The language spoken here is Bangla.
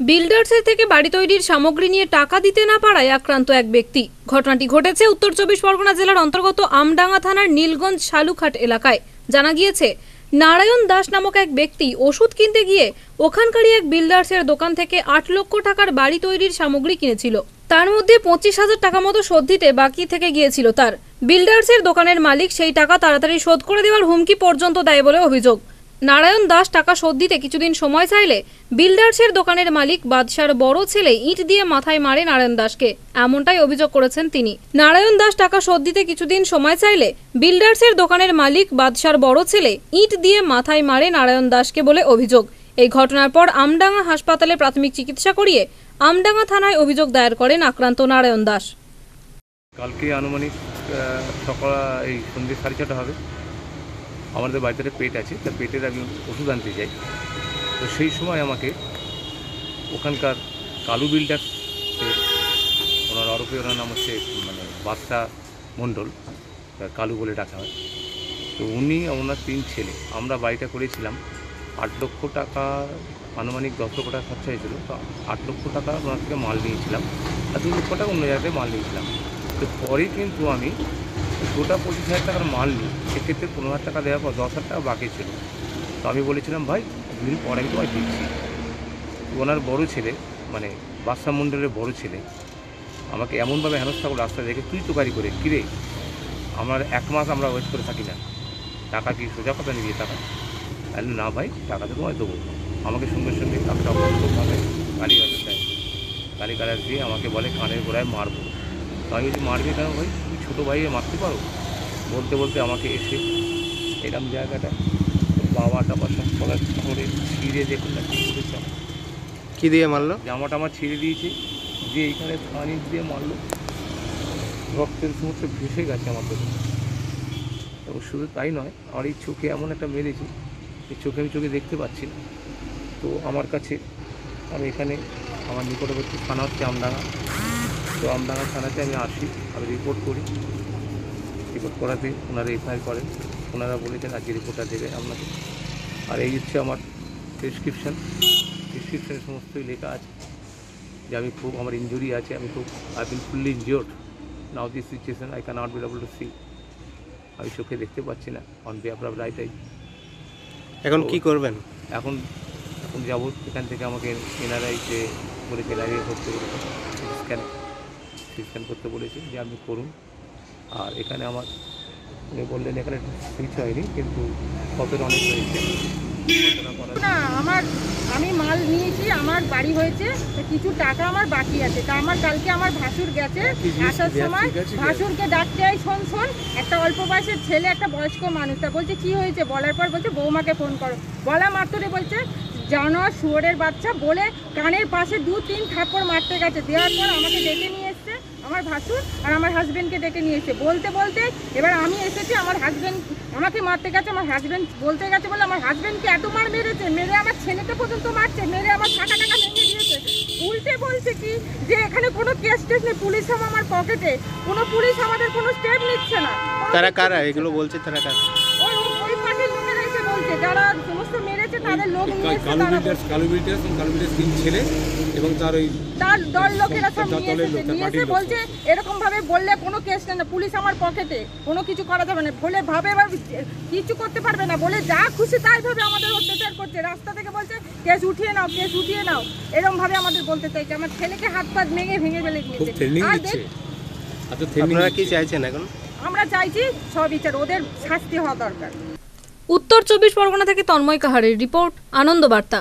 বিল্ডার্সের থেকে বাড়ি তৈরির সামগ্রী নিয়ে টাকা দিতে না পারায় আক্রান্ত এক ব্যক্তি। ঘটনাটি ঘটেছে উত্তর চব্বিশ পরগনা জেলার অন্তর্গত আমডাঙ্গা থানার নীলগঞ্জ শালুঘাট এলাকায়। জানা গিয়েছে, নারায়ণ দাস নামক এক ব্যক্তি ওষুধ কিনতে গিয়ে ওখানকারই এক বিল্ডার্সের দোকান থেকে আট লক্ষ টাকার বাড়ি তৈরির সামগ্রী কিনেছিল। তার মধ্যে পঁচিশ হাজার টাকা মতো শোধ দিতে বাকি থেকে গিয়েছিল তার। বিল্ডার্সের দোকানের মালিক সেই টাকা তাড়াতাড়ি শোধ করে দেওয়ার হুমকি পর্যন্ত দেয় বলে অভিযোগ। নারায়ণ দাস টাকা শোধ দিতে কিছুদিন সময় চাইলে বিল্ডার্সের দোকানের মালিক বাদশার বড় ছেলে ইট দিয়ে মাথায় মারে নারায়ণ দাসকে। এমনটাই অভিযোগ করেছেন তিনি। নারায়ণ দাস টাকা শোধ দিতে কিছুদিন সময় চাইলে বিল্ডার্সের দোকানের মালিক বাদশার বড় ছেলে ইট দিয়ে মাথায় মারে নারায়ণ দাসকে বলে অভিযোগ। এই ঘটনার পর আমডাঙ্গা হাসপাতালে প্রাথমিক চিকিৎসা করিয়ে আমডাঙ্গা থানায় অভিযোগ দায়ের করেন আক্রান্ত নারায়ণ দাস। কালকে আনুমানিক সকাল, এই সন্ধ্যে সাড়ে ছটা হবে। আমাদের বাড়িতে একটা পেট আছে তার পেটের আমি ওষুধ আনতে যাই। তো সেই সময় আমাকে ওখানকার কালু বিল্ডার্স ওনার আরোপে ওনার নাম হচ্ছে মানে বাদশা মণ্ডল কালু বলে ডাকা হয়। তো উনি ওনার তিন ছেলে, আমরা বাড়িটা করেছিলাম, আট লক্ষ টাকা আনুমানিক দশ লক্ষ টাকা খরচা হয়েছিল, তো আট লক্ষ টাকা ওনার থেকে মাল নিয়েছিলাম, আর দু লক্ষ টাকা অন্য জায়গায় মাল নিয়েছিলাম। তো পরে কিন্তু আমি গোটা পঁচিশ হাজার টাকার মাল নিই সেক্ষেত্রে পনেরো হাজার টাকা দেওয়ার পর দশ হাজার টাকা বাকি ছিল। তো আমি বলেছিলাম ভাই দুদিন পরে আমি তোমায় দিচ্ছি ওনার বড় ছেলে মানে বাদশা মণ্ডলের বড় ছেলে আমাকে এমনভাবে হেনস্থা করে রাস্তায় দেখে তুই তো গাড়ি করে কিরে আমার এক মাস আমরা ওয়েট করে থাকি না। টাকা কি সোজা কথা নিয়ে টাকা বললাম, না ভাই টাকা তো তোমায় দেবো। আমাকে সঙ্গে সঙ্গে টাকাটা অবশ্যভাবে গালি গালাজ দেয় গালি দিয়ে আমাকে বলে কানের গোড়ায় মারবো। তো আমি যদি মারবে কেন ভাই? ছোটো ভাইয়ে মারতে পারো? বলতে বলতে আমাকে এসে এরকম জায়গাটা বাবা টাবা সব কলার করে ছিঁড়ে দেখুন না কী করেছে আমার। কি দিয়ে মারলো? জামাটা আমার ছিঁড়ে দিয়েছে দিয়ে এইখানে পানি দিয়ে মারলো রক্তের সমস্ত ভেসে গেছে আমার চোখে এবং শুধু তাই নয় আমার এই চোখে এমন একটা মেরেছে এই চোখে আমি চোখে দেখতে পাচ্ছি না। তো আমার কাছে আমি এখানে আমার নিকটবর্তী থানা হচ্ছে আমডাঙ্গা। তো আমডাঙ্গা থানাতে আমি আসি আমি রিপোর্ট করি। রিপোর্ট করাতে ওনারা এফআইআর করেন ওনারা বলেছেন আজকে রিপোর্টটা দেবে আপনাকে। আর এই হচ্ছে আমার প্রেসক্রিপশান প্রেসক্রিপশনে সমস্তই লেখা আছে যে আমি খুব আমার ইঞ্জুরি আছে আমি খুব I been fully injured now this situation I can not be able to see আমি চোখে দেখতে পাচ্ছি না। On behalf of right I এখন কি করবেন? এখন এখন যাব। এখান থেকে আমাকে এনআরআই যে বলেছে লাগিয়ে করতে স্ক্যান স্ক্যান করতে বলেছে যে আপনি করুন। আর এখানে আমার উনি বললেন এখানে সুইচ হয়নি কিন্তু কতটা অনেক হয়েছে? না আমার আমি মাল নিয়েছি আমার বাড়ি হয়েছে কিছু টাকা আমার বাকি আছে। তা আমার কালকে আমার ভাসুর গেছে আসার সময়। ভাসুরকে ডাকতে আই শোন শোন একটা অল্প বয়সের ছেলে একটা বয়স্ক মানুষ। তা বলছে কি হয়েছে? বলার পর বলছে বৌমাকে ফোন করো। বলা মাত্রই বলছে জানোয়ার শুয়োরের বাচ্চা বলে কানের পাশে দু তিন থাপ্পড় মারতে গেছে। দেওয়ার পর আমাকে ডেকে নিয়ে আমার ভাসুর আর আমার হাজবেন্ডকে ডেকে নিয়ে এসে। বলতে বলতে এবার আমি এসেছি আমার হাজবেন্ড আমাকে মারতে গেছে আমার হাজবেন্ড বলতে গেছে বলে আমার হাজবেন্ডকে এত মার মেরেছে মেরে আমার ছেলেকে পর্যন্ত মারছে মেরে আমার টাকা টাকা ভেঙে দিয়েছে। উল্টে বলছে কি যে এখানে কোনো কেস টেস নেই পুলিশ আমার পকেটে কোনো পুলিশ আমাদের কোনো স্টেপ নিচ্ছে না। তারা কারা? এগুলো বলছে তারা কারা? ওই ওই পার্টির লোকেরা এসে বলছে যারা সমস্ত তিন ছেলে এবং তার ওই তার দল লোকেরা সব নিয়ে এসেছে। নিয়ে এসে বলছে এরকম ভাবে বললে কোনো কেস নেই না পুলিশ আমার পকেটে কোনো কিছু করা যাবে না। বলে ভাবে এবার কিছু করতে পারবে না। বলে যা খুশি তাই ভাবে আমাদের অত্যাচার করছে। রাস্তা থেকে বলছে কেস উঠিয়ে নাও কেস উঠিয়ে নাও। এরকম ভাবে আমাদের বলতে চাইছে। আমার ছেলেকে হাত পা ভেঙে ভেঙে ফেলে দিয়েছে। আচ্ছা ট্রেনিং আপনারা কি চাইছেন এখন? আমরা চাইছি সব বিচার। ওদের শাস্তি হওয়া দরকার। উত্তর চব্বিশ পরগনা থেকে তন্ময় কাহারের রিপোর্ট আনন্দ বার্তা